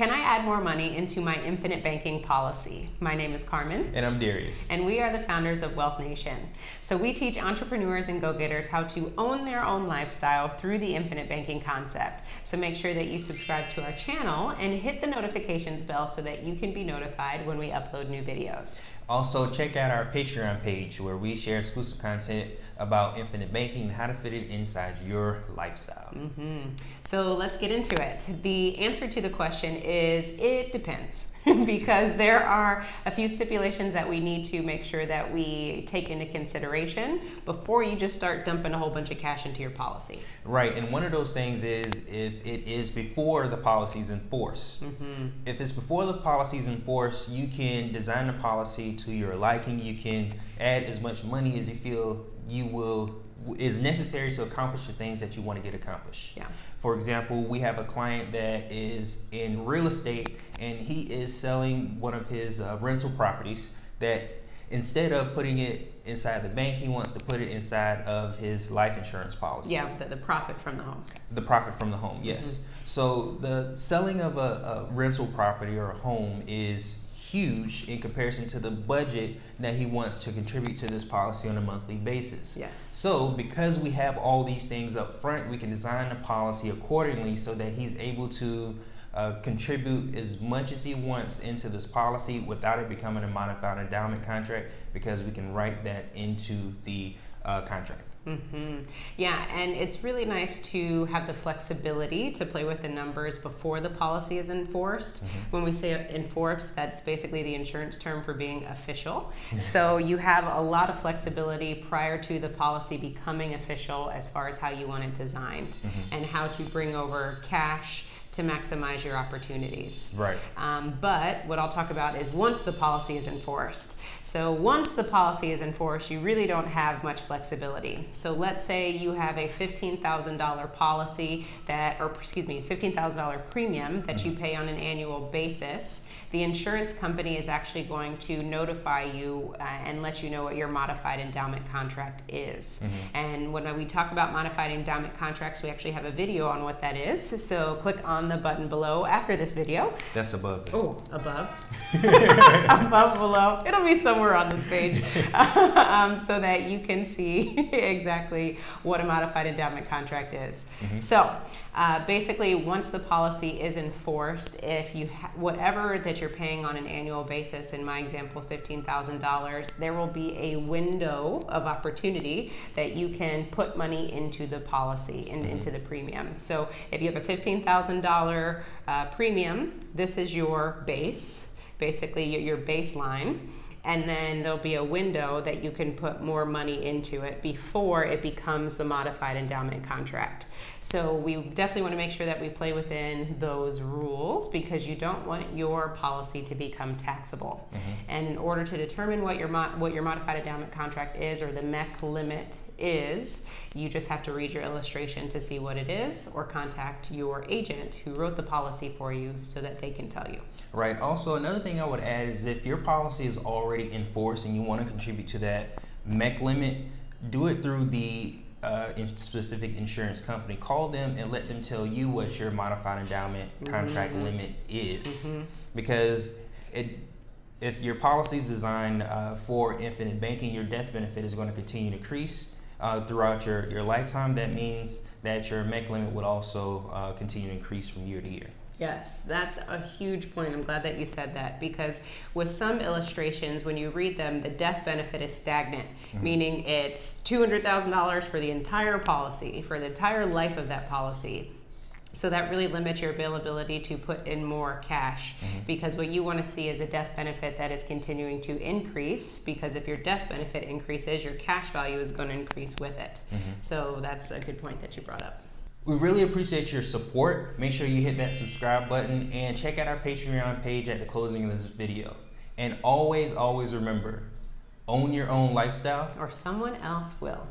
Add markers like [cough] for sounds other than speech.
Can I add more money into my infinite banking policy? My name is Carmen. And I'm Darius. And we are the founders of Wealth Nation. So we teach entrepreneurs and go getters how to own their own lifestyle through the infinite banking concept. So make sure that you subscribe to our channel and hit the notifications bell so that you can be notified when we upload new videos. Also, check out our Patreon page where we share exclusive content about infinite banking and how to fit it inside your lifestyle. Mm-hmm. So let's get into it. The answer to the question is it depends. [laughs] because there are a few stipulations that we need to make sure that we take into consideration before you just start dumping a whole bunch of cash into your policy. Right, and one of those things is if it is before the policy is in force. Mm-hmm. If it's before the policy is in force, you can design the policy to your liking. You can add as much money as you feel you will is necessary to accomplish the things that you want to get accomplished. Yeah. For example, we have a client that is in real estate and he is selling one of his uh, rental properties that instead of putting it inside the bank, he wants to put it inside of his life insurance policy. Yeah, the, the profit from the home. The profit from the home, yes. Mm-hmm. So the selling of a, a rental property or a home is huge in comparison to the budget that he wants to contribute to this policy on a monthly basis. Yes. So because we have all these things up front, we can design the policy accordingly so that he's able to uh, contribute as much as he wants into this policy without it becoming a modified endowment contract because we can write that into the uh, contract. Mm-hmm. Yeah, and it's really nice to have the flexibility to play with the numbers before the policy is enforced. Mm-hmm. When we say enforced, that's basically the insurance term for being official. so you have a lot of flexibility prior to the policy becoming official as far as how you want it designed mm-hmm. and how to bring over cash to maximize your opportunities. Right. Um, but what I'll talk about is once the policy is enforced. So once the policy is enforced, you really don't have much flexibility. So let's say you have a $15,000 policy that, or excuse me, $15,000 premium that you mm-hmm. pay on an annual basis the insurance company is actually going to notify you uh, and let you know what your modified endowment contract is. Mm-hmm. And when we talk about modified endowment contracts, we actually have a video on what that is. So click on the button below after this video. That's above. Oh, above. [laughs] above, below. It'll be somewhere on this page [laughs] um, so that you can see [laughs] exactly what a modified endowment contract is. Mm-hmm. So uh, basically, once the policy is enforced, if you ha- whatever that you're paying on an annual basis, in my example, fifteen thousand dollars, there will be a window of opportunity that you can put money into the policy and mm-hmm. into the premium. So if you have a fifteen thousand uh, premium, this is your base, basically your baseline and then there'll be a window that you can put more money into it before it becomes the modified endowment contract. So we definitely want to make sure that we play within those rules because you don't want your policy to become taxable. Mm-hmm. And in order to determine what your mo- what your modified endowment contract is or the MEC limit is, you just have to read your illustration to see what it is or contact your agent who wrote the policy for you so that they can tell you. Right. Also, another thing I would add is if your policy is already in force and you want to contribute to that MEC limit, do it through the uh, in specific insurance company. Call them and let them tell you what your modified endowment contract mm-hmm. limit is, mm-hmm. because it if your policy is designed uh, for infinite banking, your death benefit is going to continue to increase uh, throughout your, your lifetime. That means that your MEC limit would also uh, continue to increase from year to year. Yes, that's a huge point. I'm glad that you said that because with some illustrations, when you read them, the death benefit is stagnant, mm-hmm. meaning it's $200,000 for the entire policy, for the entire life of that policy. So that really limits your availability to put in more cash mm-hmm. because what you want to see is a death benefit that is continuing to increase because if your death benefit increases, your cash value is going to increase with it. Mm-hmm. So that's a good point that you brought up. We really appreciate your support. Make sure you hit that subscribe button and check out our Patreon page at the closing of this video. And always, always remember, own your own lifestyle. Or someone else will.